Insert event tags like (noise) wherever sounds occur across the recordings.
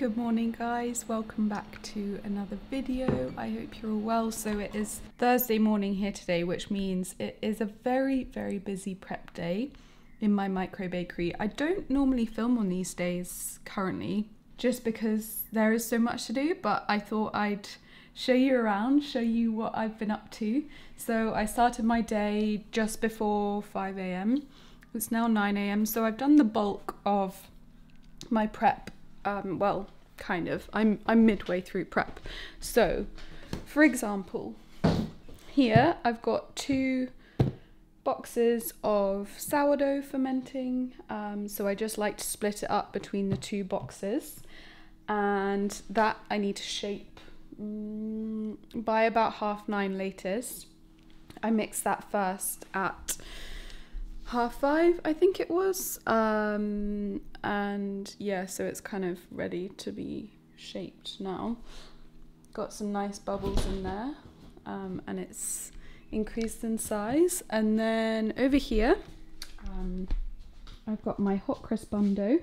Good morning guys, welcome back to another video. I hope you're all well. So it is Thursday morning here today, which means it is a very, very busy prep day in my micro bakery. I don't normally film on these days currently, just because there is so much to do, but I thought I'd show you around, show you what I've been up to. So I started my day just before 5 a.m. It's now 9 a.m. So I've done the bulk of my prep um, well, kind of. I'm I'm midway through prep. So, for example, here I've got two boxes of sourdough fermenting. Um, so I just like to split it up between the two boxes, and that I need to shape mm, by about half nine latest. I mix that first at half five, I think it was. Um, and yeah, so it's kind of ready to be shaped now. Got some nice bubbles in there, um, and it's increased in size. And then over here, um, I've got my hot cross bun dough,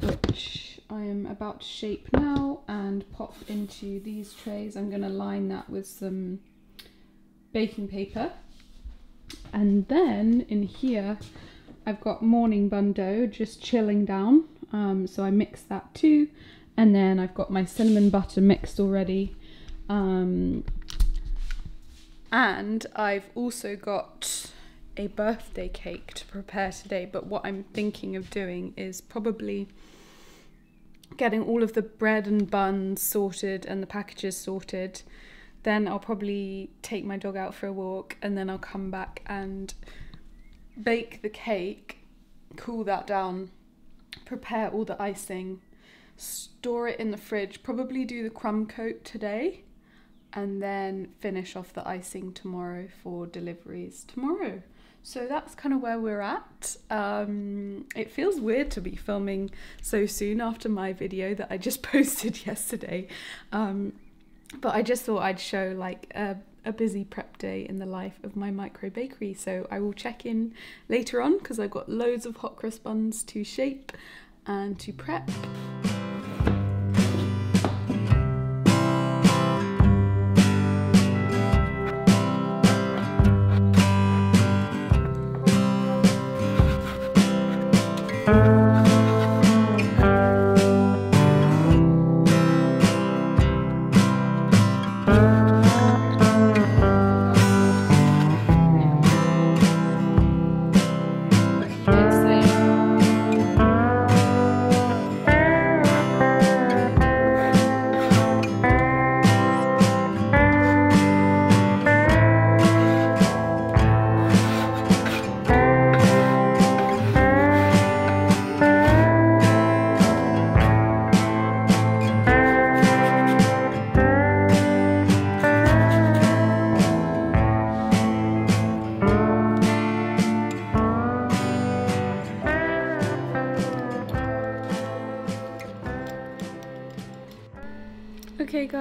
which I am about to shape now and pop into these trays. I'm going to line that with some baking paper and then in here, I've got morning bun dough just chilling down. Um, so I mix that too. And then I've got my cinnamon butter mixed already. Um, and I've also got a birthday cake to prepare today. But what I'm thinking of doing is probably getting all of the bread and buns sorted and the packages sorted then I'll probably take my dog out for a walk and then I'll come back and bake the cake, cool that down, prepare all the icing, store it in the fridge, probably do the crumb coat today, and then finish off the icing tomorrow for deliveries tomorrow. So that's kind of where we're at. Um, it feels weird to be filming so soon after my video that I just (laughs) posted yesterday. Um, but I just thought I'd show like a, a busy prep day in the life of my micro bakery. So I will check in later on because I've got loads of hot cross buns to shape and to prep.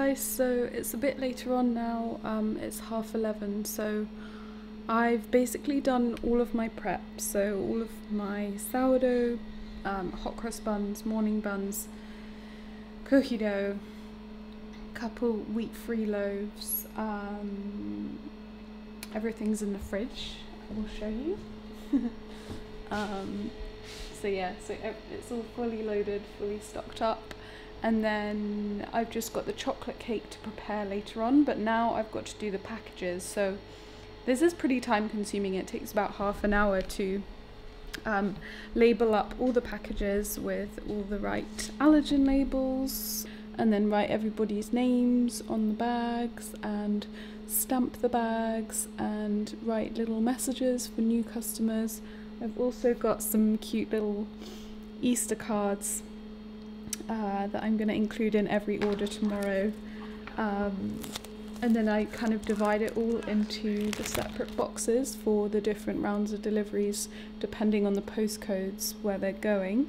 Guys, so it's a bit later on now, um, it's half 11, so I've basically done all of my prep, so all of my sourdough, um, hot cross buns, morning buns, cookie dough, couple wheat-free loaves, um, everything's in the fridge, I will show you. (laughs) um, so yeah, so it's all fully loaded, fully stocked up and then I've just got the chocolate cake to prepare later on but now I've got to do the packages. So this is pretty time consuming it takes about half an hour to um, label up all the packages with all the right allergen labels and then write everybody's names on the bags and stamp the bags and write little messages for new customers. I've also got some cute little Easter cards uh, that I'm going to include in every order tomorrow. Um, and then I kind of divide it all into the separate boxes for the different rounds of deliveries depending on the postcodes where they're going.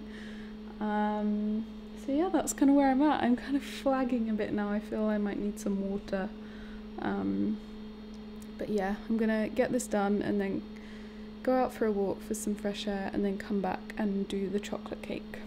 Um, so yeah, that's kind of where I'm at. I'm kind of flagging a bit now. I feel I might need some water. Um, but yeah, I'm gonna get this done and then go out for a walk for some fresh air and then come back and do the chocolate cake.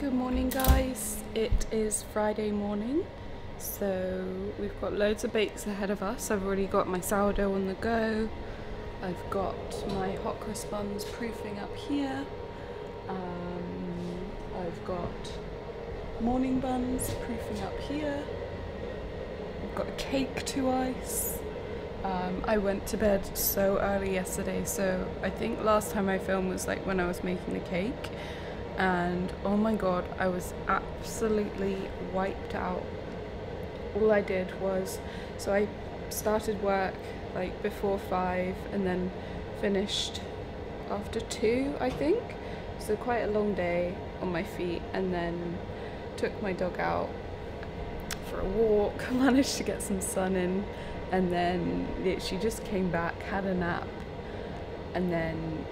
Good morning, guys. It is Friday morning, so we've got loads of bakes ahead of us. I've already got my sourdough on the go. I've got my hot cross buns proofing up here. Um, I've got morning buns proofing up here. I've got a cake to ice. Um, I went to bed so early yesterday, so I think last time I filmed was like when I was making the cake and oh my god, I was absolutely wiped out. All I did was so I started work like before five and then finished after two, I think. So quite a long day on my feet, and then took my dog out for a walk. (laughs) Managed to get some sun in, and then she just came back, had a nap, and then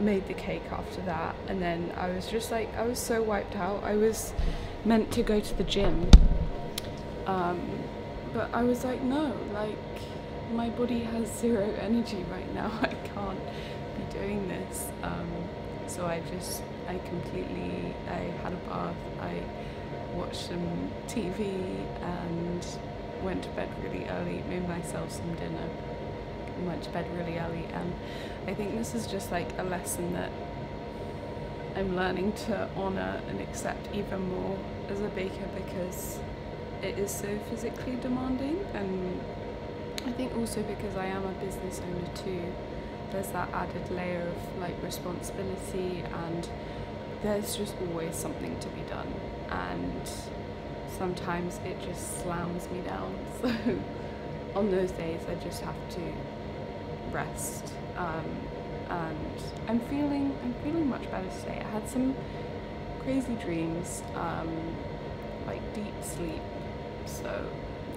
made the cake after that and then I was just like I was so wiped out. I was meant to go to the gym. Um, but I was like no like my body has zero energy right now. (laughs) I can't be doing this. Um, so I just I completely I had a bath. I watched some TV and went to bed really early made myself some dinner went to bed really early and um, I think this is just like a lesson that I'm learning to honour and accept even more as a baker because it is so physically demanding. And I think also because I am a business owner too there's that added layer of like responsibility and there's just always something to be done. And sometimes it just slams me down. (laughs) So on those days I just have to rest. Um, and I'm feeling I'm feeling much better today. I had some crazy dreams, um, like deep sleep. So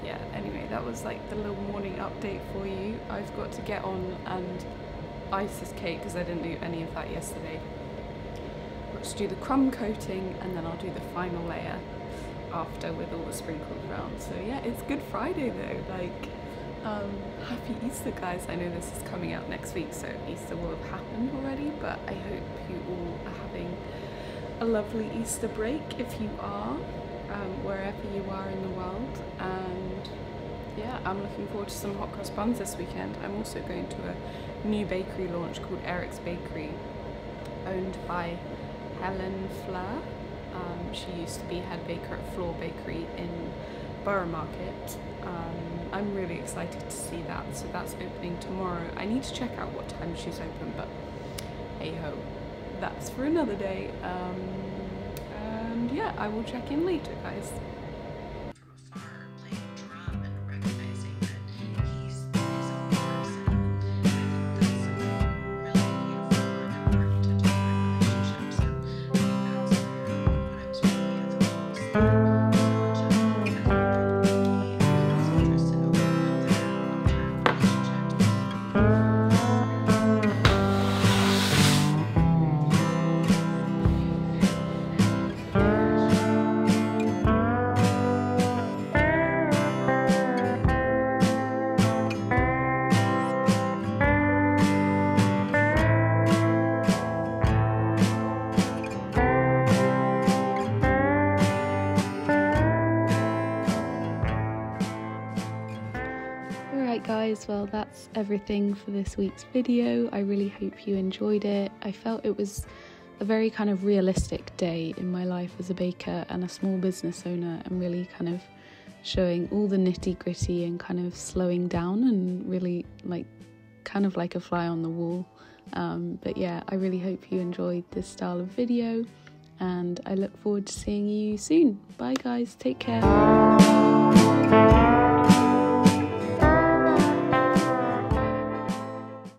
yeah. Anyway, that was like the little morning update for you. I've got to get on and ice this cake because I didn't do any of that yesterday. Got to do the crumb coating and then I'll do the final layer after with all the sprinkles around. So yeah, it's Good Friday though. Like um, happy Easter, guys. I know this is coming out next week, so Easter will have happened already, but I hope you all are having a lovely Easter break if you are, um, wherever you are in the world. And yeah, I'm looking forward to some hot cross buns this weekend. I'm also going to a new bakery launch called Eric's Bakery, owned by Helen Fleur. Um, she used to be head baker at Flor Bakery in Borough Market. Um, I'm really excited to see that. So that's opening tomorrow. I need to check out what time she's open, but hey ho, that's for another day. Um, and yeah, I will check in later, guys. Guys, well, that's everything for this week's video. I really hope you enjoyed it. I felt it was a very kind of realistic day in my life as a baker and a small business owner, and really kind of showing all the nitty gritty and kind of slowing down and really like kind of like a fly on the wall. Um, but yeah, I really hope you enjoyed this style of video and I look forward to seeing you soon. Bye, guys, take care.